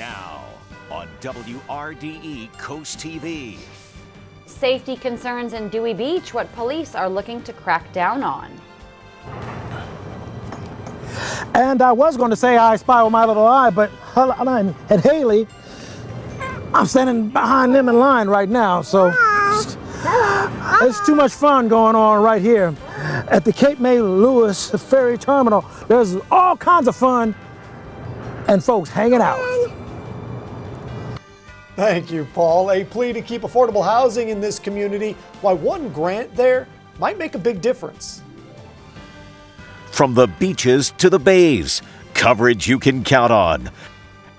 Now on WRDE Coast TV. Safety concerns in Dewey Beach, what police are looking to crack down on. And I was going to say I spy with my little eye, but Helen and Haley, I'm standing behind them in line right now, so it's too much fun going on right here at the Cape May Lewes Ferry Terminal. There's all kinds of fun and folks hanging out. Thank you, Paul. A plea to keep affordable housing in this community. Why one grant there might make a big difference. From the beaches to the bays, coverage you can count on.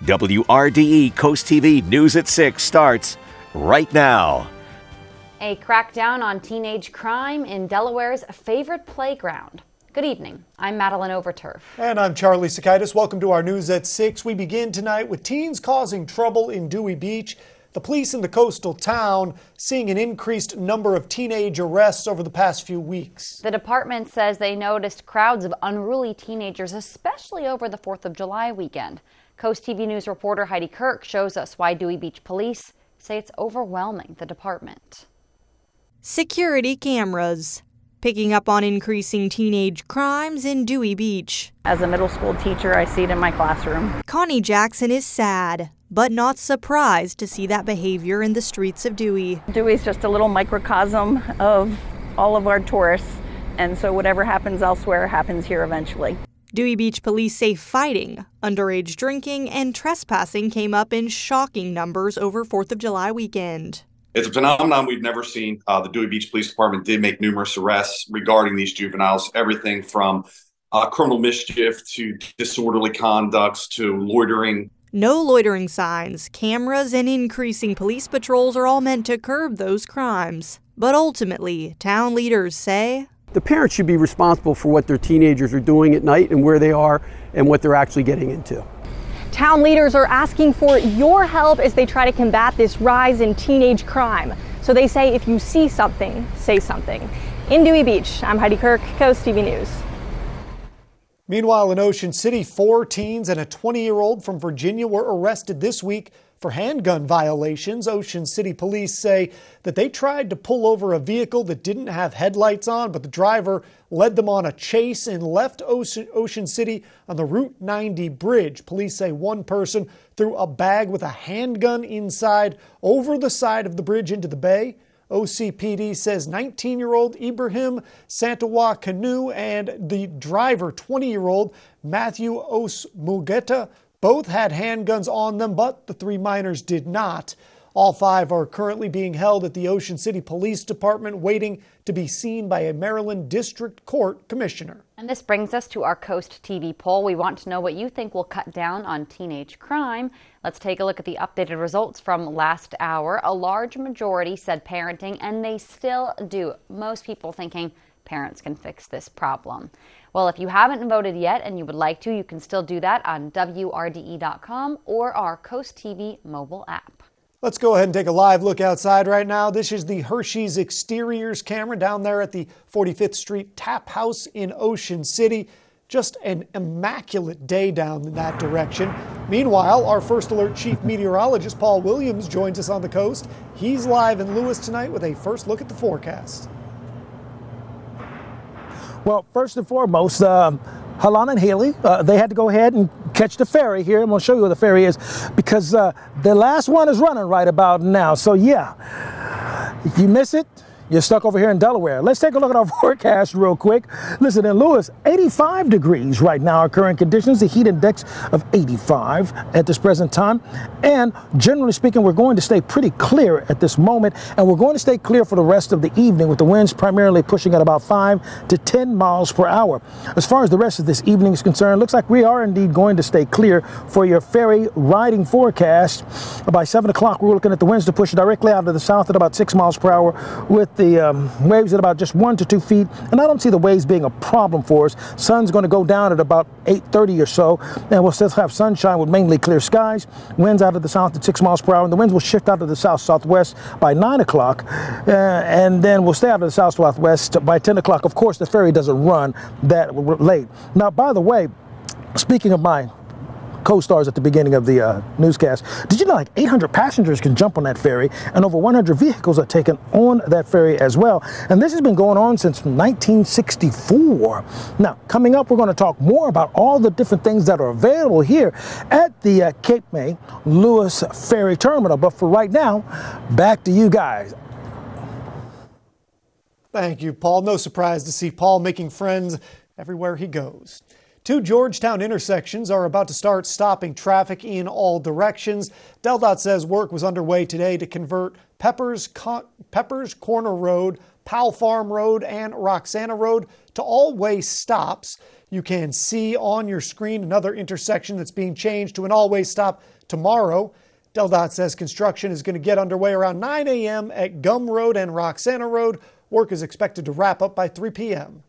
WRDE Coast TV News at 6 starts right now. A crackdown on teenage crime in Delaware's favorite playground. Good evening. I'm Madeline Overturf. And I'm Charlie Sakaitis. Welcome to our News at 6. We begin tonight with teens causing trouble in Dewey Beach. The police in the coastal town seeing an increased number of teenage arrests over the past few weeks. The department says they noticed crowds of unruly teenagers, especially over the 4th of July weekend. Coast TV News reporter Heidi Kirk shows us why Dewey Beach police say it's overwhelming the department. Security cameras picking up on increasing teenage crimes in Dewey Beach. As a middle school teacher, I see it in my classroom. Connie Jackson is sad, but not surprised to see that behavior in the streets of Dewey. Dewey's just a little microcosm of all of our tourists, and so whatever happens elsewhere happens here eventually. Dewey Beach police say fighting, underage drinking, and trespassing came up in shocking numbers over 4th of July weekend. It's a phenomenon we've never seen. Uh, the Dewey Beach Police Department did make numerous arrests regarding these juveniles, everything from uh, criminal mischief to disorderly conducts to loitering. No loitering signs, cameras, and increasing police patrols are all meant to curb those crimes. But ultimately, town leaders say the parents should be responsible for what their teenagers are doing at night and where they are and what they're actually getting into. Town leaders are asking for your help as they try to combat this rise in teenage crime. So they say if you see something, say something. In Dewey Beach, I'm Heidi Kirk, Coast TV News. Meanwhile, in Ocean City, four teens and a 20 year old from Virginia were arrested this week for handgun violations. Ocean City police say that they tried to pull over a vehicle that didn't have headlights on, but the driver led them on a chase and left Ocean City on the Route 90 bridge. Police say one person threw a bag with a handgun inside over the side of the bridge into the bay. OCPD says 19 year old Ibrahim Santawa Canoe and the driver, 20 year old Matthew Osmugeta, both had handguns on them, but the three minors did not. All five are currently being held at the Ocean City Police Department, waiting to be seen by a Maryland District Court commissioner. And this brings us to our Coast TV poll. We want to know what you think will cut down on teenage crime. Let's take a look at the updated results from last hour. A large majority said parenting, and they still do. Most people thinking parents can fix this problem. Well, if you haven't voted yet and you would like to, you can still do that on WRDE.com or our Coast TV mobile app. Let's go ahead and take a live look outside right now. This is the Hershey's exteriors camera down there at the 45th Street Tap House in Ocean City. Just an immaculate day down in that direction. Meanwhile, our first alert chief meteorologist Paul Williams joins us on the coast. He's live in Lewes tonight with a first look at the forecast. Well, first and foremost, um, Halana and Haley, uh, they had to go ahead and catch the ferry here. I'm going to show you where the ferry is because uh, the last one is running right about now. So, yeah, if you miss it, you're stuck over here in Delaware. Let's take a look at our forecast real quick. Listen, in Lewes, 85 degrees right now, our current conditions, the heat index of 85 at this present time. And generally speaking, we're going to stay pretty clear at this moment, and we're going to stay clear for the rest of the evening with the winds primarily pushing at about 5 to 10 miles per hour. As far as the rest of this evening is concerned, looks like we are indeed going to stay clear for your ferry riding forecast. By 7 o'clock, we're looking at the winds to push directly out of the south at about 6 miles per hour with the um, waves at about just one to two feet, and I don't see the waves being a problem for us. Sun's going to go down at about 8:30 or so, and we'll still have sunshine with mainly clear skies. Winds out of the south at six miles per hour, and the winds will shift out of the south southwest by nine o'clock, uh, and then we'll stay out of the south southwest by 10 o'clock. Of course, the ferry doesn't run that late. Now, by the way, speaking of my co-stars at the beginning of the uh, newscast. Did you know like 800 passengers can jump on that ferry and over 100 vehicles are taken on that ferry as well? And this has been going on since 1964. Now, coming up, we're going to talk more about all the different things that are available here at the uh, Cape May Lewes Ferry Terminal. But for right now, back to you guys. Thank you, Paul. No surprise to see Paul making friends everywhere he goes. Two Georgetown intersections are about to start stopping traffic in all directions. DelDOT says work was underway today to convert Peppers, Peppers Corner Road, Powell Farm Road, and Roxana Road to all way stops. You can see on your screen another intersection that's being changed to an all way stop tomorrow. DelDOT says construction is going to get underway around 9 a.m. at Gum Road and Roxana Road. Work is expected to wrap up by 3 p.m.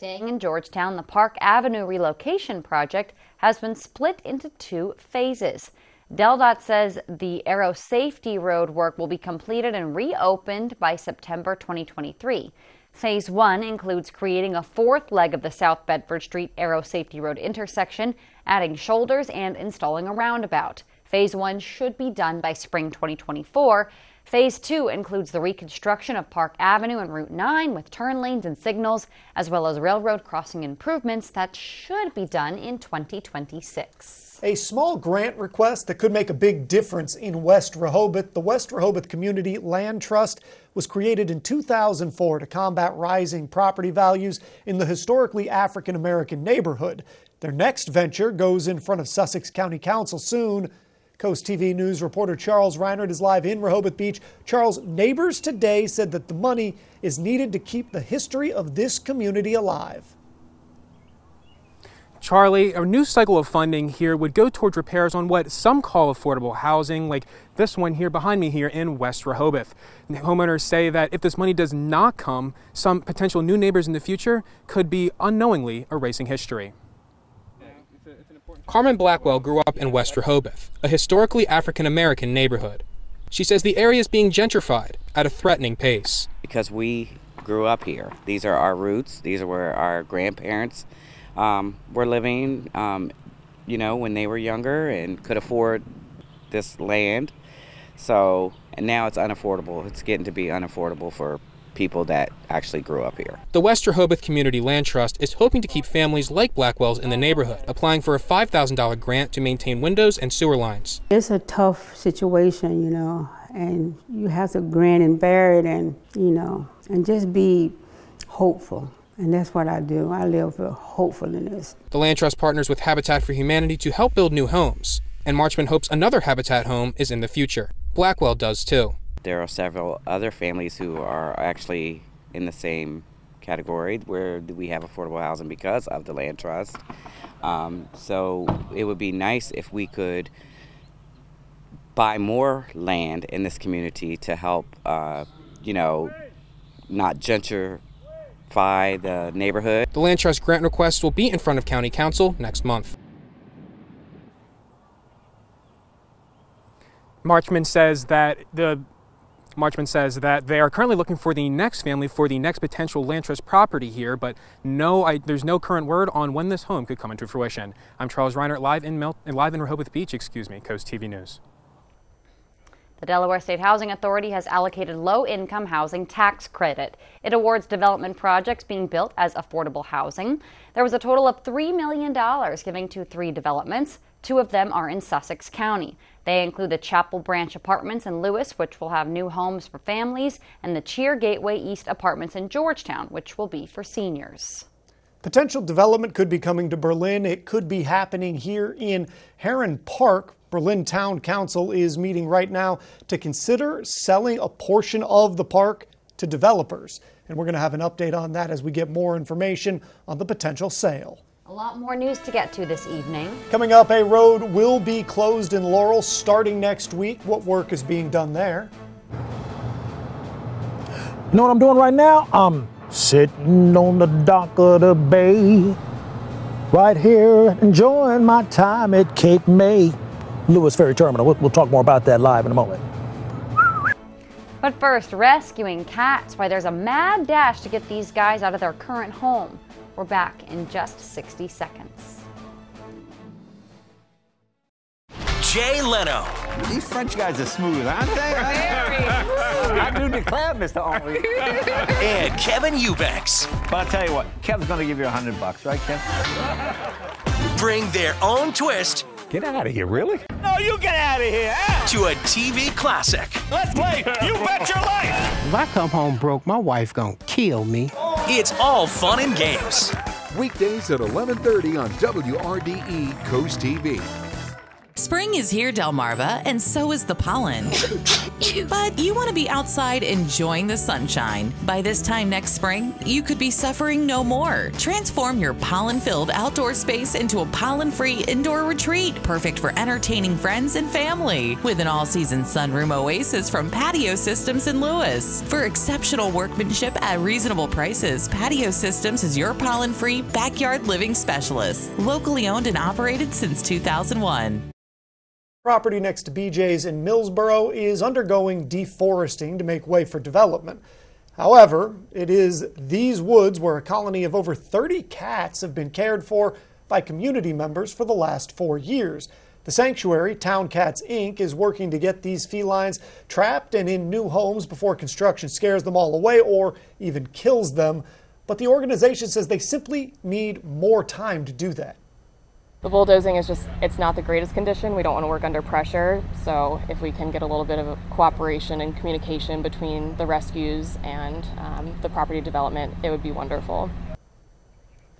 Staying in Georgetown, the Park Avenue relocation project has been split into two phases. DelDOT says the Arrow Safety Road work will be completed and reopened by September 2023. Phase 1 includes creating a fourth leg of the South Bedford Street Arrow Safety Road intersection, adding shoulders, and installing a roundabout. Phase 1 should be done by spring 2024. Phase 2 includes the reconstruction of Park Avenue and Route 9 with turn lanes and signals, as well as railroad crossing improvements that should be done in 2026. A small grant request that could make a big difference in West Rehoboth. The West Rehoboth Community Land Trust was created in 2004 to combat rising property values in the historically African American neighborhood. Their next venture goes in front of Sussex County Council soon. Coast TV News reporter Charles Reinert is live in Rehoboth Beach. Charles, neighbors today said that the money is needed to keep the history of this community alive. Charlie, a new cycle of funding here would go towards repairs on what some call affordable housing, like this one here behind me here in West Rehoboth. Homeowners say that if this money does not come, some potential new neighbors in the future could be unknowingly erasing history. Carmen Blackwell grew up in West Rehoboth, a historically African American neighborhood. She says the area is being gentrified at a threatening pace. Because we grew up here. These are our roots. These are where our grandparents um, were living, um, you know, when they were younger and could afford this land. So, and now it's unaffordable. It's getting to be unaffordable for people that actually grew up here. The West Rehoboth Community Land Trust is hoping to keep families like Blackwell's in the neighborhood, applying for a $5,000 grant to maintain windows and sewer lines. It's a tough situation, you know, and you have to grin and bear it and, you know, and just be hopeful. And that's what I do. I live for hopefulness. The Land Trust partners with Habitat for Humanity to help build new homes. And Marchman hopes another Habitat home is in the future. Blackwell does too. There are several other families who are actually in the same category where we have affordable housing because of the land trust. Um, so it would be nice if we could buy more land in this community to help, uh, you know, not gentrify the neighborhood. The land trust grant request will be in front of County Council next month. Marchman says that the Marchman says that they are currently looking for the next family for the next potential land trust property here, but no, I, there's no current word on when this home could come into fruition. I'm Charles Reiner, live in Mel, live in Rehoboth Beach, excuse me, Coast TV News. The Delaware State Housing Authority has allocated low-income housing tax credit. It awards development projects being built as affordable housing. There was a total of $3 million giving to three developments. Two of them are in Sussex County. They include the Chapel Branch Apartments in Lewes, which will have new homes for families, and the Cheer Gateway East Apartments in Georgetown, which will be for seniors. Potential development could be coming to Berlin. It could be happening here in Heron Park. Berlin Town Council is meeting right now to consider selling a portion of the park to developers. And we're going to have an update on that as we get more information on the potential sale. A lot more news to get to this evening. Coming up, a road will be closed in Laurel starting next week. What work is being done there? You know what I'm doing right now? I'm sitting on the dock of the bay, right here, enjoying my time at Cape May. Lewes Ferry Terminal. We'll, we'll talk more about that live in a moment. But first, rescuing cats. Why there's a mad dash to get these guys out of their current home. We're back in just 60 seconds. Jay Leno. These French guys are smooth, aren't they? I do declare, Mr. Henri. and Kevin Eubanks. But I'll tell you what, Kev's gonna give you a hundred bucks, right, Kev? Bring their own twist. Get out of here, really? No, you get out of here. To a TV classic. Let's play You Bet Your Life. If I come home broke, my wife gonna kill me. It's all fun and games. Weekdays at 11:30 on WRDE Coast TV. Spring is here, Delmarva, and so is the pollen. but you want to be outside enjoying the sunshine. By this time next spring, you could be suffering no more. Transform your pollen filled outdoor space into a pollen free indoor retreat, perfect for entertaining friends and family. With an all season sunroom oasis from Patio Systems in Lewes. For exceptional workmanship at reasonable prices, Patio Systems is your pollen free backyard living specialist. Locally owned and operated since 2001. Property next to BJ's in Millsboro is undergoing deforesting to make way for development. However, it is these woods where a colony of over 30 cats have been cared for by community members for the last four years. The sanctuary, Town Cats Inc., is working to get these felines trapped and in new homes before construction scares them all away or even kills them. But the organization says they simply need more time to do that. The bulldozing is just, it's not the greatest condition. We don't want to work under pressure. So if we can get a little bit of cooperation and communication between the rescues and um, the property development, it would be wonderful.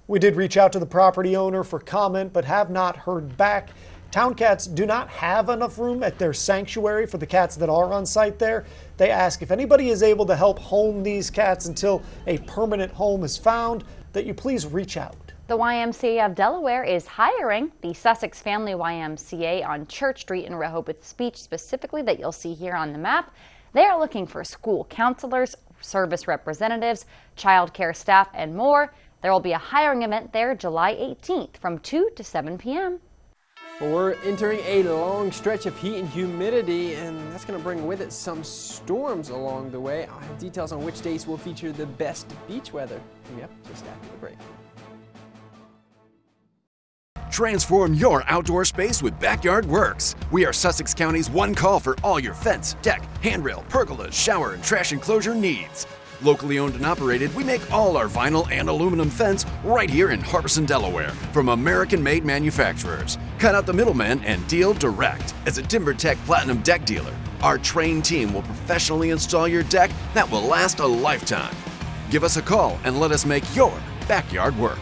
We did reach out to the property owner for comment, but have not heard back. Town cats do not have enough room at their sanctuary for the cats that are on site there. They ask if anybody is able to help home these cats until a permanent home is found, that you please reach out. The YMCA of Delaware is hiring the Sussex Family YMCA on Church Street in Rehoboth Beach, specifically that you'll see here on the map. They are looking for school counselors, service representatives, child care staff, and more. There will be a hiring event there July 18th from 2 to 7 p.m. Well, we're entering a long stretch of heat and humidity, and that's going to bring with it some storms along the way. I'll have details on which days will feature the best beach weather up just after the break. Transform your outdoor space with Backyard Works. We are Sussex County's one call for all your fence, deck, handrail, pergolas, shower, and trash enclosure needs. Locally owned and operated, we make all our vinyl and aluminum fence right here in Harbeson, Delaware, from American made manufacturers. Cut out the middleman and deal direct. As a TimberTech Platinum deck dealer, our trained team will professionally install your deck that will last a lifetime. Give us a call and let us make your backyard work.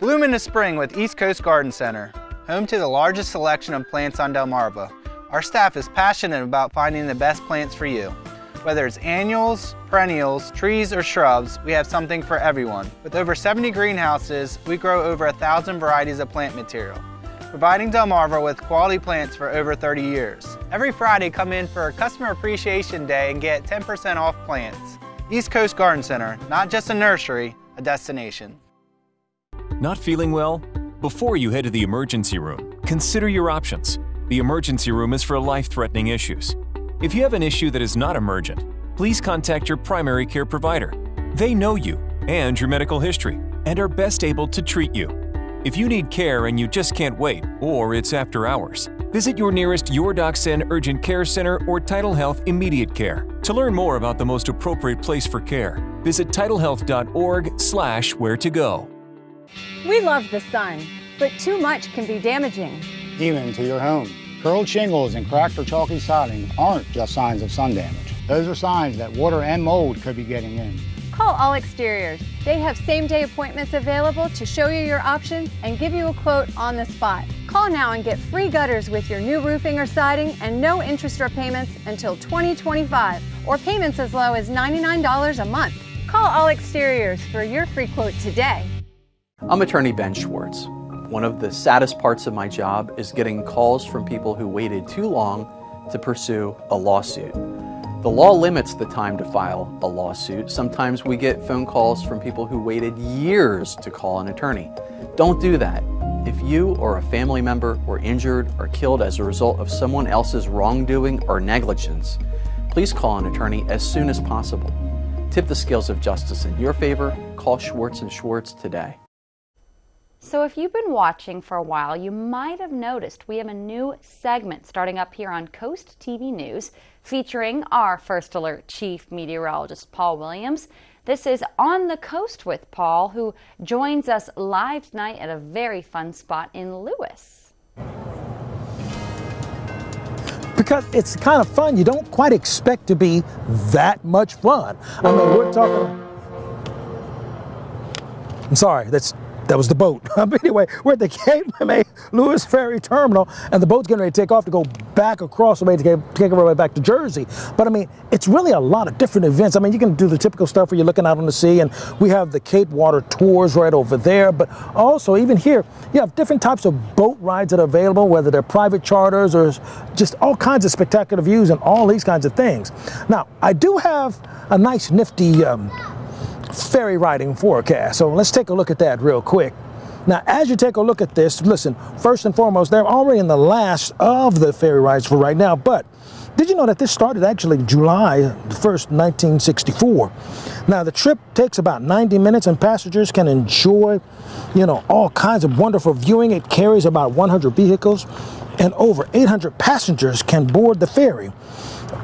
Bloom in the spring with East Coast Garden Center, home to the largest selection of plants on Delmarva. Our staff is passionate about finding the best plants for you. Whether it's annuals, perennials, trees, or shrubs, we have something for everyone. With over 70 greenhouses, we grow over a thousand varieties of plant material, providing Delmarva with quality plants for over 30 years. Every Friday, come in for a Customer Appreciation Day and get 10% off plants. East Coast Garden Center, not just a nursery, a destination. Not feeling well? Before you head to the emergency room, consider your options. The emergency room is for life-threatening issues. If you have an issue that is not emergent, please contact your primary care provider. They know you and your medical history and are best able to treat you. If you need care and you just can't wait, or it's after hours, visit your nearest Your Doc's In Urgent Care Center or Tidal Health Immediate Care. To learn more about the most appropriate place for care, visit tidalhealth.org slash where to go. We love the sun, but too much can be damaging. Even to your home. Curled shingles and cracked or chalky siding aren't just signs of sun damage. Those are signs that water and mold could be getting in. Call All Exteriors. They have same day appointments available to show you your options and give you a quote on the spot. Call now and get free gutters with your new roofing or siding and no interest or payments until 2025 or payments as low as $99 a month. Call All Exteriors for your free quote today. I'm attorney Ben Schwartz. One of the saddest parts of my job is getting calls from people who waited too long to pursue a lawsuit. The law limits the time to file a lawsuit. Sometimes we get phone calls from people who waited years to call an attorney. Don't do that. If you or a family member were injured or killed as a result of someone else's wrongdoing or negligence, please call an attorney as soon as possible. Tip the scales of justice in your favor. Call Schwartz and Schwartz today. So, if you've been watching for a while, you might have noticed we have a new segment starting up here on Coast TV News featuring our First Alert Chief Meteorologist, Paul Williams. This is On the Coast with Paul, who joins us live tonight at a very fun spot in Lewes. Because it's kind of fun. You don't quite expect to be that much fun. I mean, we're talking. I'm sorry, that's that was the boat. but anyway, we're at the Cape May Lewes Ferry Terminal, and the boat's getting ready to take off to go back across the way to take our way back to Jersey. But I mean, it's really a lot of different events. I mean, you can do the typical stuff where you're looking out on the sea, and we have the Cape Water tours right over there. But also, even here, you have different types of boat rides that are available, whether they're private charters or just all kinds of spectacular views and all these kinds of things. Now, I do have a nice, nifty. Um, ferry riding forecast. So let's take a look at that real quick. Now, as you take a look at this, listen, first and foremost, they're already in the last of the ferry rides for right now, but did you know that this started actually July 1st, 1964? Now, the trip takes about 90 minutes and passengers can enjoy, you know, all kinds of wonderful viewing. It carries about 100 vehicles and over 800 passengers can board the ferry.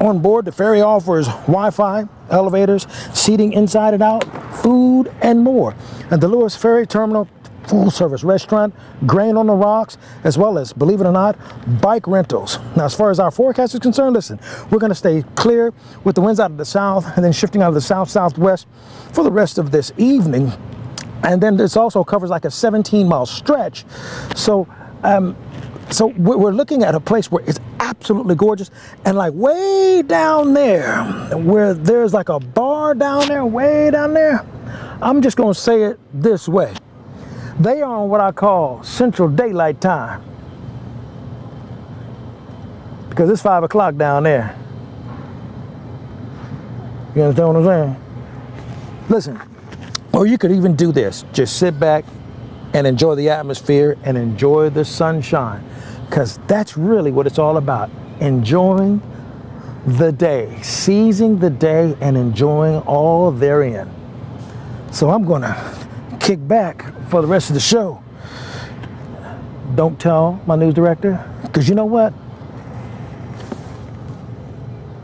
On board, the ferry offers Wi-Fi, elevators, seating inside and out, food, and more. And the Lewes Ferry Terminal full service restaurant, grain on the rocks, as well as, believe it or not, bike rentals. Now, as far as our forecast is concerned, listen, we're going to stay clear with the winds out of the south and then shifting out of the south southwest for the rest of this evening. And then this also covers like a 17 mile stretch. So, um, so we're looking at a place where it's absolutely gorgeous and like way down there where there's like a bar down there way down there i'm just to say it this way. They are on what i call central daylight time. Because it's five o'clock down there. You understand what i'm saying? Listen or you could even do this. Just sit back and enjoy the atmosphere and enjoy the sunshine because that's really what it's all about enjoying the day, seizing the day, and enjoying all therein. So I'm going to kick back for the rest of the show. Don't tell my news director, because you know what?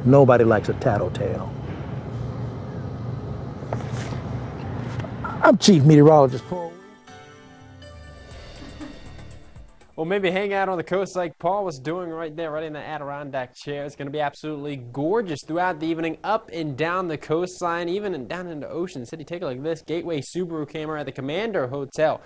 Nobody likes a tattletale. I'm Chief Meteorologist Paul. Well, maybe hang out on the coast like Paul was doing right there, right in the Adirondack chair. It's going to be absolutely gorgeous throughout the evening, up and down the coastline, even down into Ocean City. Take a look at this Gateway Subaru camera at the Commander Hotel.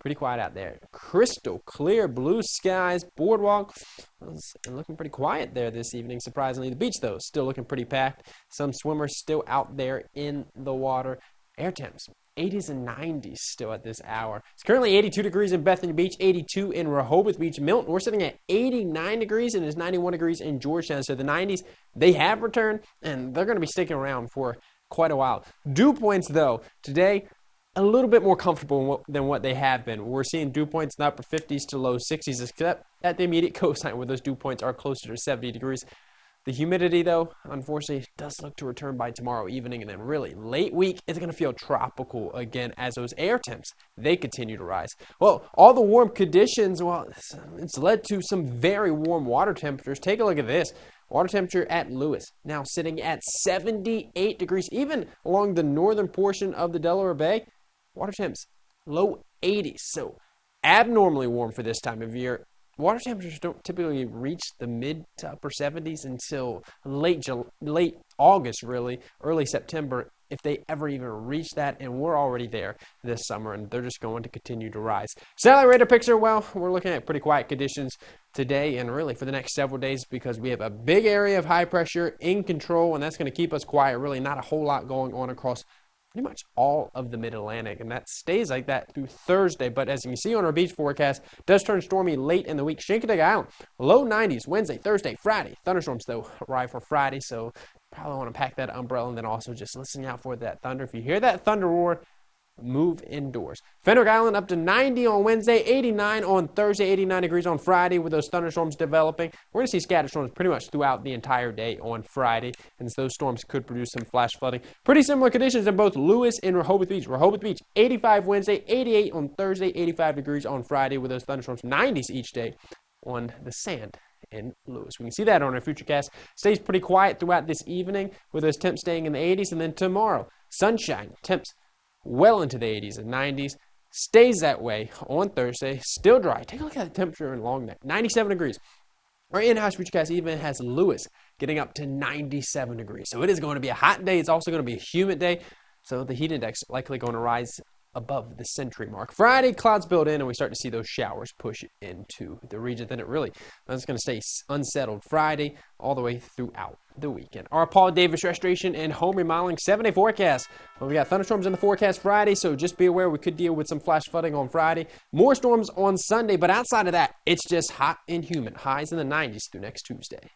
Pretty quiet out there. Crystal clear blue skies, boardwalk, and looking pretty quiet there this evening, surprisingly. The beach, though, still looking pretty packed. Some swimmers still out there in the water. Air temps 80s and 90s still at this hour. It's currently 82 degrees in Bethany Beach, 82 in Rehoboth Beach. Milton, we're sitting at 89 degrees and it's 91 degrees in Georgetown. So the 90s, they have returned and they're going to be sticking around for quite a while. Dew points, though, today a little bit more comfortable than what they have been. We're seeing dew points in the upper 50s to low 60s, except at the immediate coastline where those dew points are closer to 70 degrees. The humidity, though, unfortunately, does look to return by tomorrow evening, and then really late week, it's going to feel tropical again as those air temps they continue to rise. Well, all the warm conditions, well, it's led to some very warm water temperatures. Take a look at this. Water temperature at Lewes now sitting at 78 degrees, even along the northern portion of the Delaware Bay. Water temps low 80s, so abnormally warm for this time of year water temperatures don't typically reach the mid to upper 70s until late late August, really, early September, if they ever even reach that. And we're already there this summer, and they're just going to continue to rise. Satellite radar picture, well, we're looking at pretty quiet conditions today and really for the next several days because we have a big area of high pressure in control, and that's going to keep us quiet. Really, not a whole lot going on across pretty much all of the mid-Atlantic, and that stays like that through Thursday. But as you can see on our beach forecast, does turn stormy late in the week. Chincoteague Island, low 90s Wednesday, Thursday, Friday. Thunderstorms though arrive for Friday, so probably want to pack that umbrella and then also just listening out for that thunder. If you hear that thunder roar, move indoors. Fenwick Island up to 90 on Wednesday, 89 on Thursday, 89 degrees on Friday with those thunderstorms developing. We're going to see scattered storms pretty much throughout the entire day on Friday, and those storms could produce some flash flooding. Pretty similar conditions in both Lewes and Rehoboth Beach. Rehoboth Beach, 85 Wednesday, 88 on Thursday, 85 degrees on Friday with those thunderstorms, 90s each day on the sand in Lewes. We can see that on our futurecast. Stays pretty quiet throughout this evening with those temps staying in the 80s, and then tomorrow, sunshine, temps well into the 80s and 90s. Stays that way on Thursday. Still dry. Take a look at the temperature in Long Neck. 97 degrees. Our in-house futurecast even has Lewes getting up to 97 degrees. So it is going to be a hot day. It's also going to be a humid day. So the heat index likely going to rise above the century mark. Friday, clouds build in, and we start to see those showers push into the region. Then it really is going to stay unsettled Friday all the way throughout the weekend. Our Paul Davis Restoration and Home Remodeling seven day forecast. Well, we got thunderstorms in the forecast Friday, so just be aware we could deal with some flash flooding on Friday. More storms on Sunday, but outside of that, it's just hot and humid. Highs in the 90s through next Tuesday.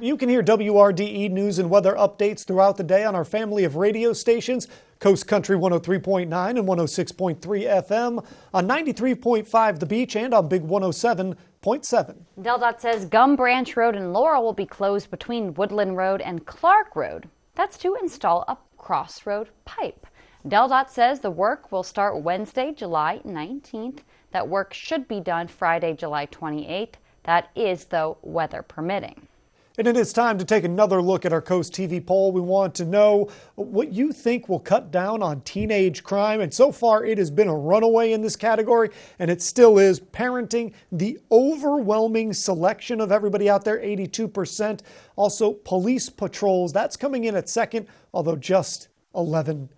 You can hear WRDE news and weather updates throughout the day on our family of radio stations Coast Country 103.9 and 106.3 FM, on 93.5 The Beach, and on Big 107.7. DelDOT says Gum Branch Road in Laurel will be closed between Woodland Road and Clark Road. That's to install a crossroad pipe. DelDOT says the work will start Wednesday, July 19th. That work should be done Friday, July 28th. That is, though, weather permitting. And it is time to take another look at our Coast TV poll. We want to know what you think will cut down on teenage crime. And so far, it has been a runaway in this category, and it still is parenting. The overwhelming selection of everybody out there, 82%. Also, police patrols, that's coming in at second, although just 11%.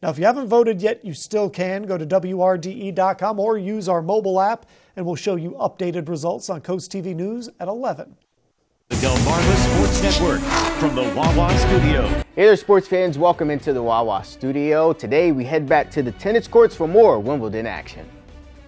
Now, if you haven't voted yet, you still can. Go to WRDE.com or use our mobile app, and we'll show you updated results on Coast TV News at 11. The Delmarva Sports Network from the Wawa Studio. Hey there, sports fans. Welcome into the Wawa Studio. Today we head back to the tennis courts for more Wimbledon action.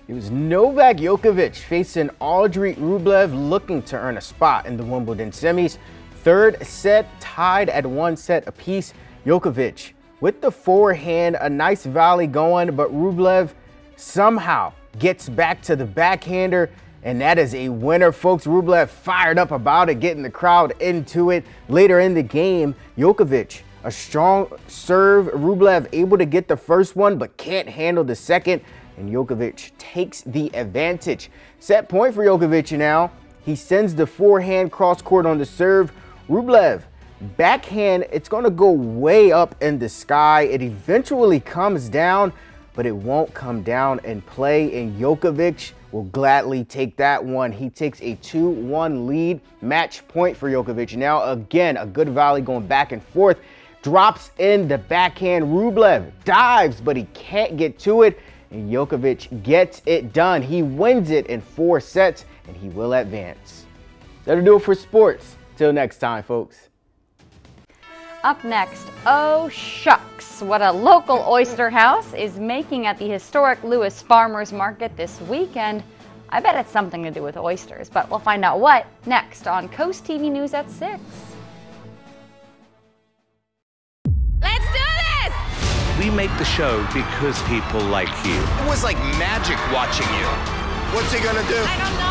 It was Novak Djokovic facing Andrei Rublev looking to earn a spot in the Wimbledon semis. Third set tied at one set apiece. Djokovic with the forehand, a nice volley going, but Rublev somehow gets back to the backhander and that is a winner, folks. Rublev fired up about it, getting the crowd into it. Later in the game, Djokovic, a strong serve. Rublev able to get the first one, but can't handle the second. And Djokovic takes the advantage. Set point for Djokovic now. He sends the forehand cross court on the serve. Rublev, backhand, it's going to go way up in the sky. It eventually comes down, but it won't come down and play. And Djokovic, will gladly take that one. He takes a 2-1 lead match point for Djokovic. Now again, a good volley going back and forth. Drops in the backhand. Rublev dives, but he can't get to it. And Djokovic gets it done. He wins it in four sets, and he will advance. That'll do it for sports. Till next time, folks. Up next, oh shucks, what a local oyster house is making at the historic Lewes Farmers Market this weekend. I bet it's something to do with oysters, but we'll find out what next on Coast TV News at 6. Let's do this! We make the show because people like you. It was like magic watching you. What's he gonna do? I don't know.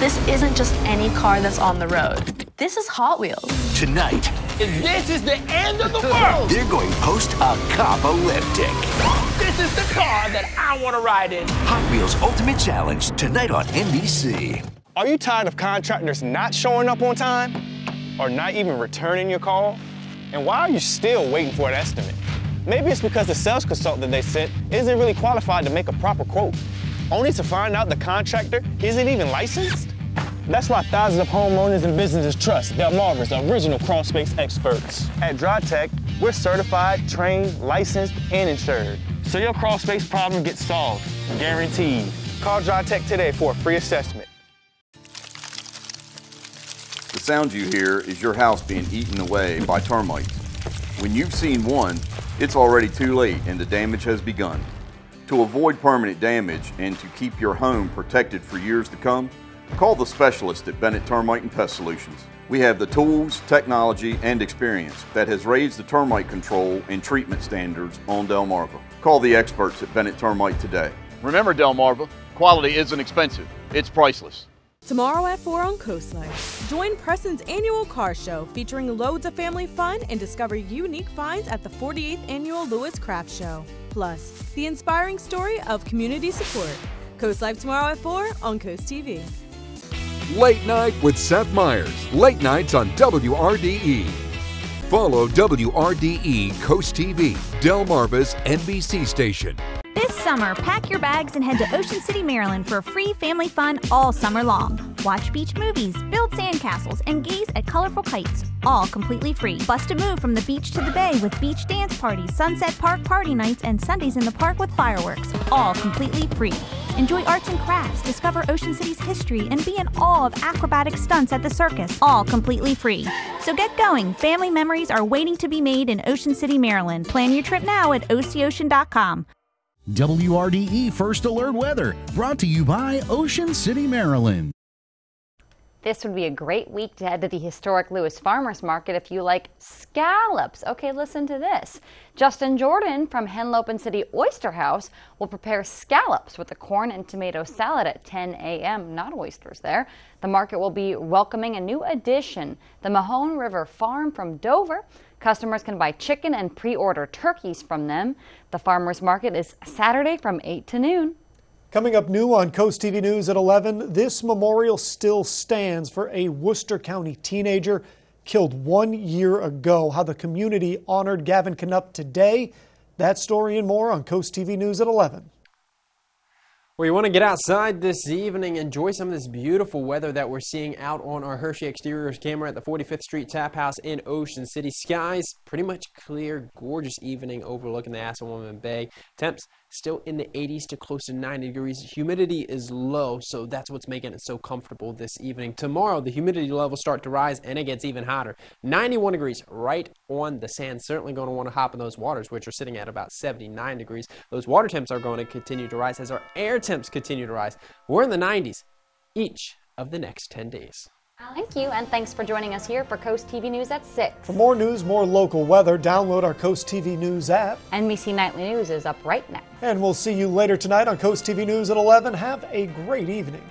This isn't just any car that's on the road. This is Hot Wheels. Tonight, This is the end of the world! they're going post-apocalyptic. This is the car that I want to ride in. Hot Wheels Ultimate Challenge tonight on NBC. Are you tired of contractors not showing up on time or not even returning your call? And why are you still waiting for an estimate? Maybe it's because the sales consultant they sent isn't really qualified to make a proper quote, only to find out the contractor isn't even licensed? That's why thousands of homeowners and businesses trust Delmarva's original crawl space experts. At DryTech, we're certified, trained, licensed, and insured. So your crawl space problem gets solved, guaranteed. Call DryTech today for a free assessment. The sound you hear is your house being eaten away by termites. When you've seen one, it's already too late and the damage has begun. To avoid permanent damage and to keep your home protected for years to come, call the specialist at Bennett Termite and Pest Solutions. We have the tools, technology, and experience that has raised the termite control and treatment standards on Delmarva. Call the experts at Bennett Termite today. Remember, Delmarva, quality isn't expensive, it's priceless. Tomorrow at 4 on Coast Live, join Preston's annual car show featuring loads of family fun and discover unique finds at the 48th annual Lewes Craft Show. Plus, the inspiring story of community support. Coast Live tomorrow at 4 on Coast TV. Late Night with Seth Meyers. Late nights on WRDE. Follow WRDE Coast TV, Delmarva's NBC station. This summer, pack your bags and head to Ocean City, Maryland for free family fun all summer long. Watch beach movies, build sandcastles, and gaze at colorful kites, all completely free. Bust a move from the beach to the bay with beach dance parties, Sunset Park party nights, and Sundays in the park with fireworks, all completely free. Enjoy arts and crafts, discover Ocean City's history, and be in awe of acrobatic stunts at the circus, all completely free. So get going. Family memories are waiting to be made in Ocean City, Maryland. Plan your trip now at OCOcean.com. WRDE First Alert Weather, brought to you by Ocean City, Maryland. This would be a great week to head to the historic Lewes Farmers Market if you like scallops. Okay, listen to this. Justin Jordan from Henlopen City Oyster House will prepare scallops with a corn and tomato salad at 10 a.m. Not oysters there. The market will be welcoming a new addition, the Mahone River Farm from Dover. Customers can buy chicken and pre-order turkeys from them. The farmers market is Saturday from 8 to noon. Coming up new on Coast TV News at 11, this memorial still stands for a Worcester County teenager killed one year ago. How the community honored Gavin Knupp today. That story and more on Coast TV News at 11. Well, you want to get outside this evening, enjoy some of this beautiful weather that we're seeing out on our Hershey Exteriors camera at the 45th Street Tap House in Ocean City. Skies pretty much clear, gorgeous evening overlooking the Assawoman Bay. Temps still in the 80s to close to 90 degrees. Humidity is low, so that's what's making it so comfortable this evening. Tomorrow, the humidity levels start to rise and it gets even hotter. 91 degrees right on the sand. Certainly going to want to hop in those waters, which are sitting at about 79 degrees. Those water temps are going to continue to rise as our air temps continue to rise. We're in the 90s each of the next 10 days. Thank you, and thanks for joining us here for Coast TV News at 6. For more news, more local weather, download our Coast TV News app. NBC Nightly News is up right now. And we'll see you later tonight on Coast TV News at 11. Have a great evening.